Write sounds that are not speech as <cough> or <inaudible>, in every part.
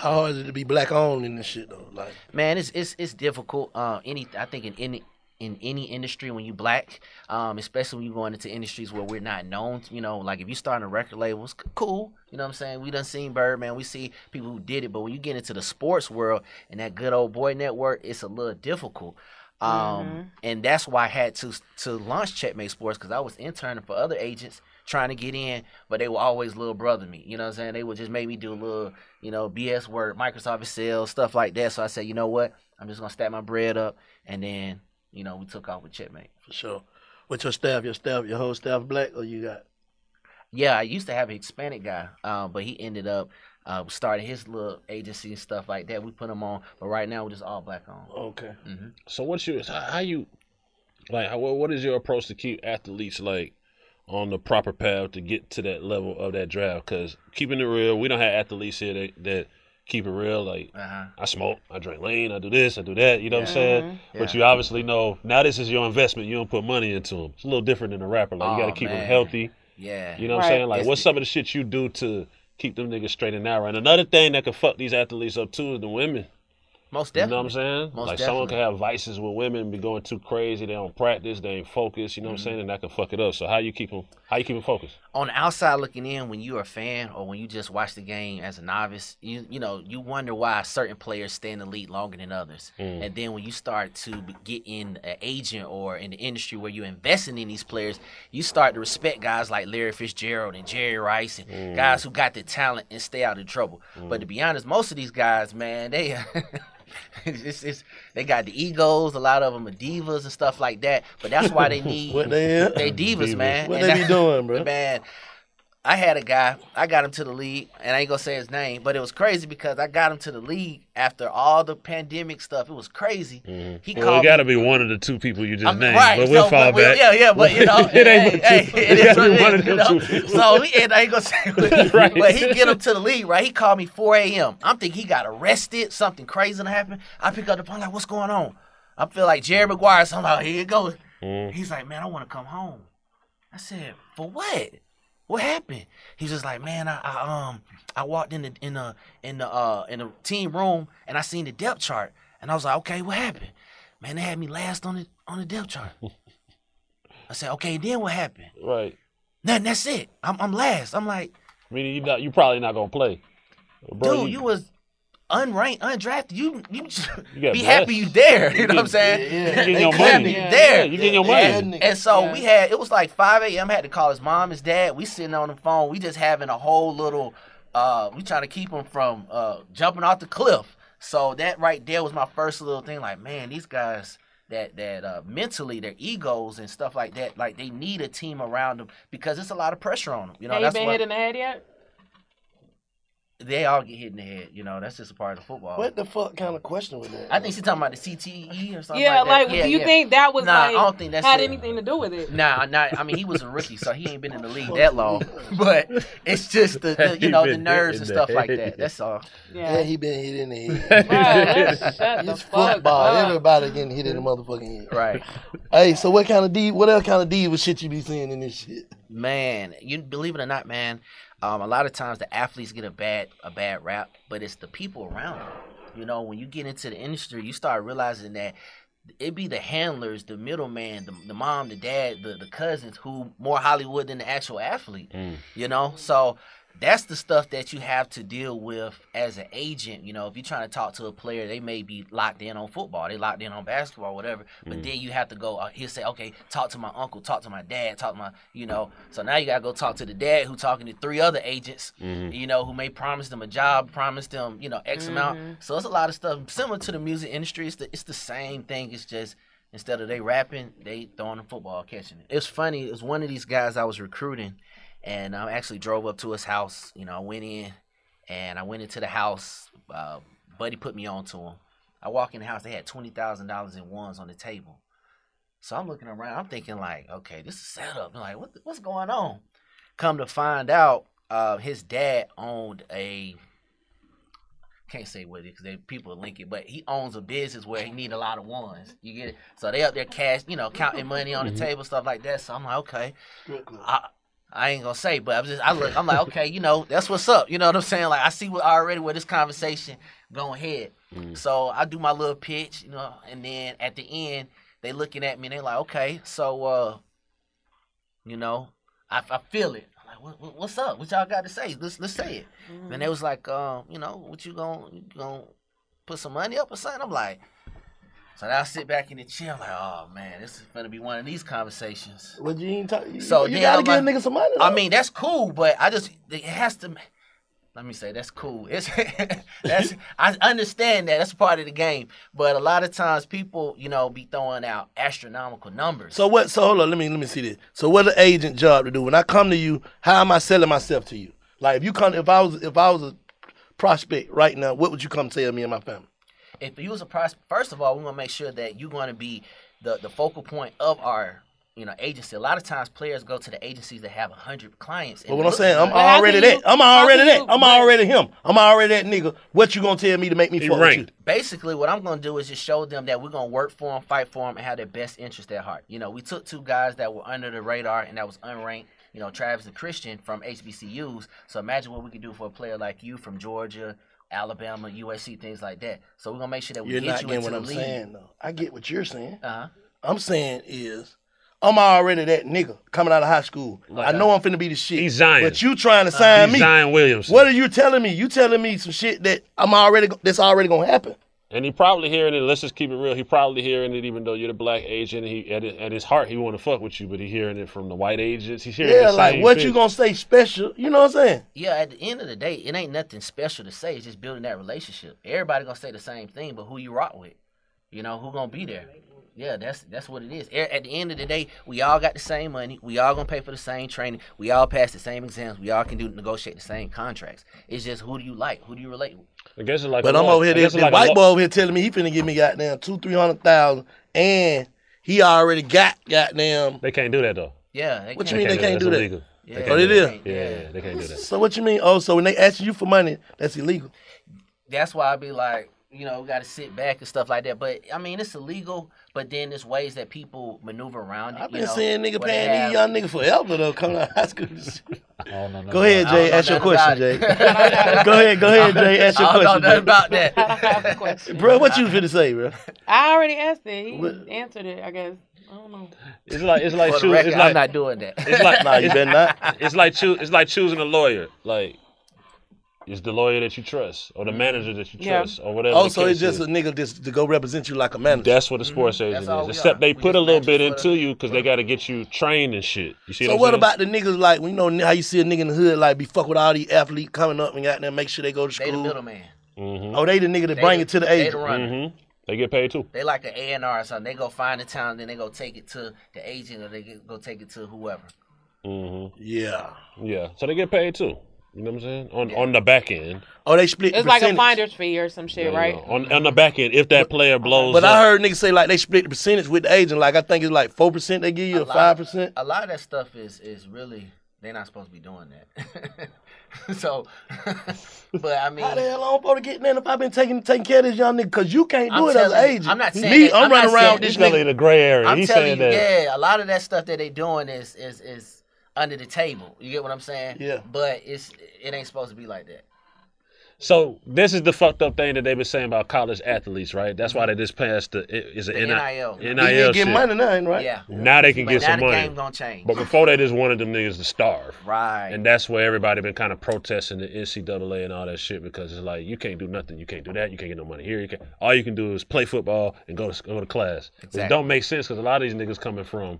How hard is it to be black owned in this shit though? Like, man, it's it's it's difficult. Uh, any I think in any in any industry when you black, um, especially when you going into industries where we're not known. You know, like if you start a record label, it's cool. You know what I'm saying? We done seen Birdman, we see people who did it, but when you get into the sports world and that good old boy network, it's a little difficult. Um, mm-hmm. and that's why I had to to launch Checkmate Sports because I was interning for other agents trying to get in, but they were always little brother me. You know what I'm saying? They would just make me do a little, you know, BS work, Microsoft Excel, stuff like that. So I said, you know what? I'm just gonna stack my bread up, and then you know we took off with Checkmate. For sure. With your staff, your staff, your whole staff black, or you got? Yeah, I used to have a Hispanic guy, um, but he ended up uh, started his little agency and stuff like that. We put him on, but right now we're just all black on. Okay. Mm-hmm. So what's your how you like? How, what is your approach to keep athletes like on the proper path to get to that level of that draft. Because keeping it real, we don't have athletes here that, that keep it real. Like uh-huh. I smoke, I drink lean, I do this, I do that. You know yeah. what I'm saying? Mm-hmm. Yeah. But you obviously know now this is your investment. You don't put money into them. It's a little different than a rapper. Like oh, you got to keep man. them healthy. Yeah. You know what right. I'm saying? Like it's what's the- some of the shit you do to keep them niggas straight and narrow? And another thing that could fuck these athletes up too is the women. Most definitely. You know what I'm saying? Most like definitely. someone can have vices with women, be going too crazy. They don't practice. They ain't focused. You know mm-hmm. what I'm mm-hmm. saying? And that can fuck it up. So how you keep them? How you keep them focused? On the outside looking in, when you're a fan or when you just watch the game as a novice, you you know you wonder why certain players stay in the league longer than others. Mm. And then when you start to get in an agent or in the industry where you're investing in these players, you start to respect guys like Larry Fitzgerald and Jerry Rice and mm. guys who got the talent and stay out of trouble. Mm. But to be honest, most of these guys, man, they. <laughs> <laughs> it's, it's, they got the egos. A lot of them are divas and stuff like that. But that's why they <laughs> need what they, they divas, divas, man. What and they be doing, <laughs> bro? Man, I had a guy, I got him to the league, and I ain't gonna say his name, but it was crazy because I got him to the league after all the pandemic stuff. It was crazy. Mm-hmm. He well, called. It got to be one of the two people you just I mean, named, right. but we'll so, fall but, back. Yeah, yeah, but you know, <laughs> it ain't hey, hey, <laughs> it is what it is, you know? So he, and I ain't gonna say, <laughs> right. but he get him to the league, right? He called me 4 a.m. I'm thinking he got arrested, something crazy to happen. I pick up the phone, like, what's going on? I feel like Jerry Maguire. So I'm like, here you go. Mm. He's like, man, I want to come home. I said, for what? What happened? He's just like, man, I, I um I walked in the in the in the uh in the team room and I seen the depth chart and I was like, okay, what happened? Man, they had me last on the on the depth chart. I said, okay, then what happened? Right. Nothing. That's it. I'm I'm last. I'm like, meaning you not you probably not gonna play. Bro, dude, you, you was unranked, undrafted, you you, you <laughs> be happy you there. You know what I'm saying? Yeah, <laughs> yeah. You getting your money. Yeah. There. you getting your money. And, and so yeah. we had it was like 5 a.m. had to call his mom, his dad. We sitting on the phone. We just having a whole little. Uh, we trying to keep him from uh, jumping off the cliff. So that right there was my first little thing. Like, man, these guys that that uh, mentally their egos and stuff like that, like they need a team around them because it's a lot of pressure on them. You know, Have that's you been what, hit in the head yet? They all get hit in the head. You know, that's just a part of the football. What the fuck kind of question was that? I think she's talking about the CTE or something. Yeah, like, like yeah, do you yeah. think that was nah, like I don't think that's had it. anything to do with it? Nah, not. I mean, he was a rookie, so he ain't been in the league that long. <laughs> <laughs> But it's just the, the you know the nerves and stuff like that. That's all. Yeah, yeah he been hit in the head. <laughs> it's football. Up. Everybody getting hit in the motherfucking head. Right. hey, so what kind of D? What else kind of D was shit you be seeing in this shit? Man, you believe it or not, man. Um, a lot of times the athletes get a bad a bad rap, but it's the people around them. You know, when you get into the industry, you start realizing that it be the handlers, the middleman, the, the mom, the dad, the, the cousins who more Hollywood than the actual athlete. Mm. You know, so that's the stuff that you have to deal with as an agent. You know, if you're trying to talk to a player, they may be locked in on football, they locked in on basketball, whatever. But mm. then you have to go. Uh, he'll say, "Okay, talk to my uncle, talk to my dad, talk to my," you know. So now you gotta go talk to the dad who talking to three other agents, mm-hmm. you know, who may promise them a job, promise them, you know, X mm-hmm. amount. So it's a lot of stuff similar to the music industry. It's the it's the same thing. It's just instead of they rapping, they throwing the football, catching it. It's funny. It was one of these guys I was recruiting and I actually drove up to his house. You know, I went in and I went into the house. Uh, Buddy put me on to him. I walk in the house. They had twenty thousand dollars in ones on the table. So I'm looking around. I'm thinking like, okay, this is setup. I'm like, what, what's going on? Come to find out, uh, his dad owned a. Can't say what it because people link it, but he owns a business where he need a lot of ones. You get it? So they up there cash, you know, counting money on the mm-hmm. table, stuff like that. So I'm like, okay. I, I ain't gonna say, but I'm just I look. I'm like, okay, you know, that's what's up. You know what I'm saying? Like I see what already where this conversation going ahead. So I do my little pitch, you know, and then at the end they looking at me and they like, okay, so uh, you know, I, I feel it. I'm like, what, what- what's up? What y'all got to say? Let's let's say it. And they was like, um, you know, what you gonna you gonna put some money up or something? I'm like. So now I sit back in the chair, I'm like, oh man, this is gonna be one of these conversations. What you ain't talk, you, So you gotta give a like- nigga some money. I mean, that's cool, but I just it has to. Let me say that's cool. It's <laughs> that's I understand that that's part of the game, but a lot of times people, you know, be throwing out astronomical numbers. So what? So hold on. Let me let me see this. So what the agent job to do? When I come to you, how am I selling myself to you? Like if you come, if I was if I was a prospect right now, what would you come tell me and my family? If you was a prospect, first of all, we want to make sure that you're going to be the the focal point of our you know agency. A lot of times, players go to the agencies that have hundred clients. But what I'm saying, I'm good. But how already can that. I'm already can that. you- I'm already him. I'm already that nigga. What you gonna tell me to make me He fuck with you? basically what I'm gonna do is just show them that we're gonna work for them, fight for them, and have their best interest at heart. You know, we took two guys that were under the radar and that was unranked. You know, Travis and Christian from HBCUs. So imagine what we could do for a player like you from Georgia, Alabama, USC, things like that. So we're gonna make sure that we You're get not you getting into what the I'm league. saying though. I get what you're saying. Uh-huh. I'm saying is I'm already that nigga coming out of high school. I know I'm finna be the shit. He's Zion. But you trying to sign He's me. Zion Williamson. What are you telling me? You telling me some shit that I'm already go- that's already gonna happen. And he probably hearing it. Let's just keep it real. He probably hearing it, even though you're the black agent. He at, his- at his heart, he want to fuck with you, but he hearing it from the white agents. He's hearing Yeah, the like same what thing. you gonna say special? You know what I'm saying? Yeah, at the end of the day, it ain't nothing special to say. It's just building that relationship. Everybody gonna say the same thing, but who you rock with? You know, who gonna be there? Yeah, that's that's what it is. At the end of the day, we all got the same money. We all gonna pay for the same training. We all pass the same exams. We all can do negotiate the same contracts. It's just who do you like? Who do you relate with? I guess it's like. But I'm over here, this, this like white boy over here telling me he finna give me goddamn two, three hundred thousand, and he already got goddamn. They can't do that though. Yeah. They What you mean they can't That's do that? illegal. Yeah, They can't they do do? that. can't- Yeah, yeah, they can't do that. So what you mean? Oh, so when they ask you for money, that's illegal. that's why I be like, you know, got to sit back and stuff like that. But I mean, it's illegal. But then there's ways that people maneuver around it. I've you been know, seeing nigga where they paying have- these young niggas forever though, coming out of high school. Oh, no, no, Go no. ahead, Jay. Ask your question, Jay. <laughs> go ahead, go ahead, Jay. Ask your I don't know question, nothing Jay. about <laughs> I have a that. question. Bro, what you finna say, bro? I already asked it. He What- answered it. I guess. I don't know. It's like it's like choosing. record, It's I'm not doing that. it's like <laughs> Nah, you better not. it's like choo- it's like choosing a lawyer. Like it's the lawyer that you trust, or the manager that you Yeah. trust, or whatever. Oh, so it's just is. a nigga just to go represent you like a manager. That's what a sports agent all is. Except are. they We put a little bit into you because they got to get you trained and shit. You see So what what I'm? So, what about the niggas like when you know how you see a nigga in the hood like be fuck with all these athletes coming up and got them make sure they go to school. They the school? middleman. Mm-hmm. Oh, they the nigga that They bring the- it to the they the agent. runner. Mm-hmm. They get paid too. They like an A and R or something. They go find the town, then they go take it to the agent, or they get, go take it to whoever. Mm-hmm. Yeah. Yeah. So they get paid too. You know what I'm saying? On on the back end. Oh, they split. It's the like a finder's fee or some shit, You right? know, on on the back end, if that player blows But up, I heard niggas say like they split the percentage with the agent. Like I think it's like four percent they give you, A five percent. A lot of that stuff is is really they're not supposed to be doing that. <laughs> so, <laughs> but I mean, How the hell I'm supposed to get in if I've been taking taking care of this young nigga? Cause you can't do I'm it as an agent. I'm not saying me. that- I'm, I'm running around this he's in nigga. the gray area. I'm he's telling saying you, that. yeah, a lot of that stuff that they doing is is is under the table. You get what I'm saying? Yeah. But it's it ain't supposed to be like that. So this is the fucked up thing that they've been saying about college athletes, right? That's why they just passed the it is an The NIL. NIL. He NIL ain't shit. getting money now, right? Yeah. Now they can But get now some the money. game gonna change. But before they just wanted them niggas to starve. right. And that's where everybody been kind of protesting the NCAA and all that shit because it's like you can't do nothing, you can't do that, you can't get no money here. You can all you can do is play football and go to go to class. It don't make sense because a lot of these niggas coming from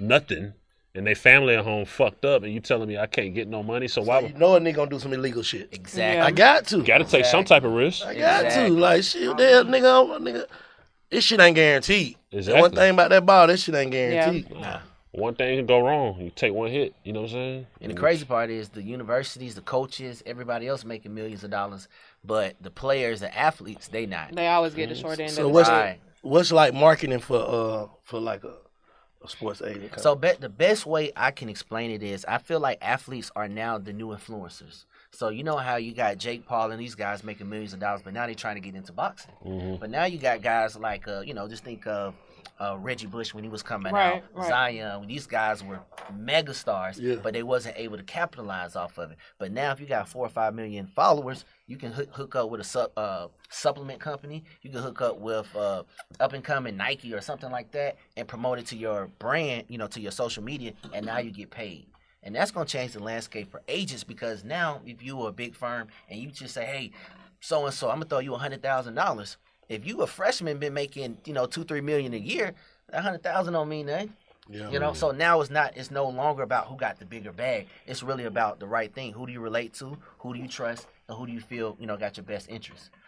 nothing and they family at home fucked up, and you telling me I can't get no money. So why? You know a nigga gonna do some illegal shit. exactly. Yeah. I got to. Got to take some type of risk. I got Exactly. to. Like shit, there, nigga, I'm- nigga. This shit ain't guaranteed. The Exactly. one thing about that ball, that shit ain't guaranteed. Nah. One thing can go wrong. You take one hit. You know what I'm saying? And the crazy part is the universities, the coaches, everybody else making millions of dollars, but the players, the athletes, they not. They always get the short end So of the what's stick. Right. what's like marketing for uh for like a, a sports agent? So be- the best way I can explain it is I feel like athletes are now the new influencers. So you know how you got Jake Paul and these guys making millions of dollars, but now they're trying to get into boxing. Mm-hmm. But now you got guys like uh, you know, just think of uh, Reggie Bush when he was coming Right, out, right. Zion, when these guys were mega stars, Yeah. but they wasn't able to capitalize off of it. But now, if you got four or five million followers, you can hook, hook up with a sub, uh, supplement company. You can hook up with uh, up and coming Nike or something like that, and promote it to your brand, you know, to your social media, and now you get paid. And that's gonna change the landscape for agents because now, if you are a big firm and you just say, "Hey, so and so, I'm gonna throw you a hundred thousand dollars," if you a freshman been making you know two three million a year, that hundred thousand don't mean nothing. Yeah. You know, so now it's not it's no longer about who got the bigger bag. It's really about the right thing. Who do you relate to? Who do you trust? And who do you feel, you know, got your best interest?